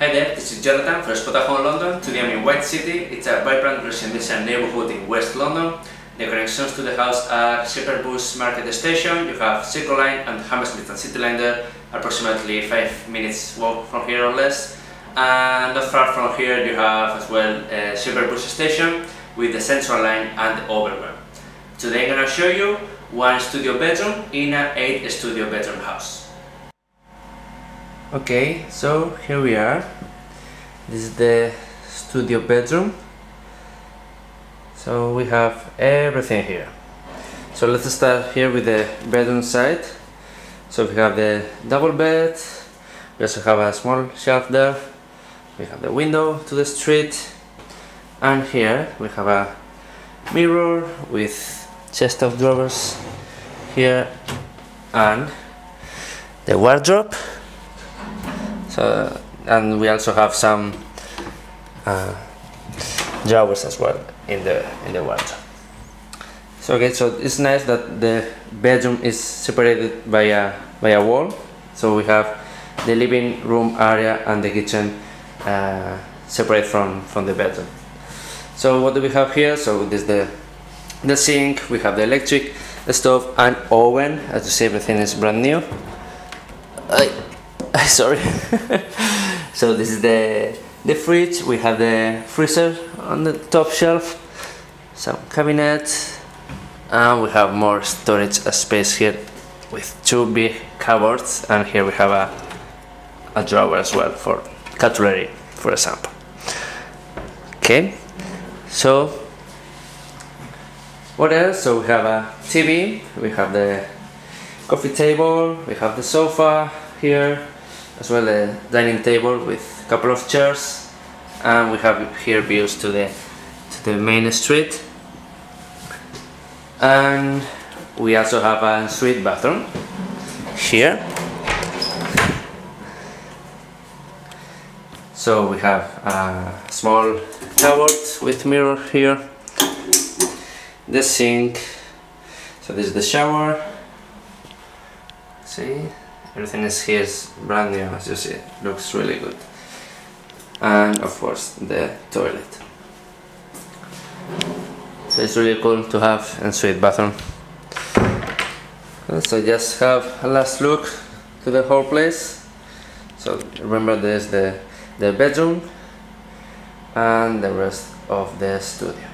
Hi there, this is Jonathan from Spotahome London. Today I'm in White City. It's a vibrant residential neighborhood in West London. The connections to the house are Shepherd Bush Market Station, you have Circle Line and Hammersmith and City Line there, approximately 5 minutes walk from here or less. And not far from here you have as well uh, Shepherd Bush Station with the Central Line and the Overground. Today I'm going to show you one studio bedroom in an 8 studio bedroom house. Okay, so here we are. This is the studio bedroom. So we have everything here. So let's start here with the bedroom side. So we have the double bed. We also have a small shelf there. We have the window to the street. And here we have a mirror with chest of drawers here and the wardrobe so and we also have some uh, drawers as well in the in the wardrobe so okay so it's nice that the bedroom is separated by a by a wall. So we have the living room area and the kitchen uh, separate from from the bedroom. So what do we have here? So this is the the sink we have the electric stove and oven as you see everything is brand new sorry. So this is the the fridge. We have the freezer on the top shelf some cabinets and we have more storage space here with two big cupboards and here we have a, a drawer as well for cutlery for example. Okay so what else? So we have a TV we have the coffee table we have the sofa here as well a dining table with a couple of chairs and we have here views to the to the main street. And we also have a suite bathroom here. So we have a small cupboard with mirror here the sink. So this is the shower. See everything is here is brand new as you see looks really good. And of course the toilet. So it's really cool to have a suite bathroom. So just have a last look to the whole place. So remember there's the the bedroom and the rest of the studio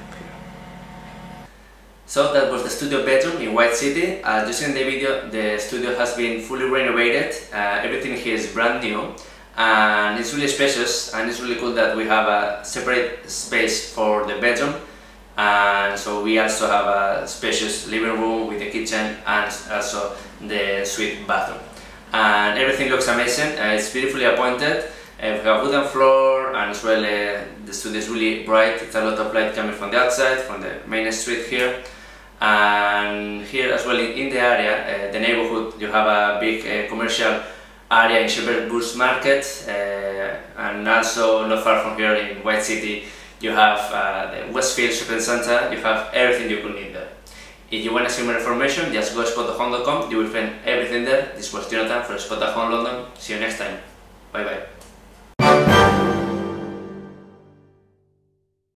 so that was the studio bedroom in White City. As you see in the video, the studio has been fully renovated. Uh, everything here is brand new. And it's really spacious and it's really cool that we have a separate space for the bedroom. And so we also have a spacious living room with the kitchen and also the suite bathroom. And everything looks amazing. Uh, it's beautifully appointed. Uh, we have wooden floor and as well uh, the studio is really bright. It's a lot of light coming from the outside from the main street here and here as well in, in the area, uh, the neighborhood, you have a big uh, commercial area in Shepherd Bush Market uh, and also not far from here in White City you have uh, the Westfield Shopping Center, you have everything you could need there. If you want to see more information, just go to spotahome.com, you will find everything there. This was Jonathan from Spotahome London. See you next time. Bye bye.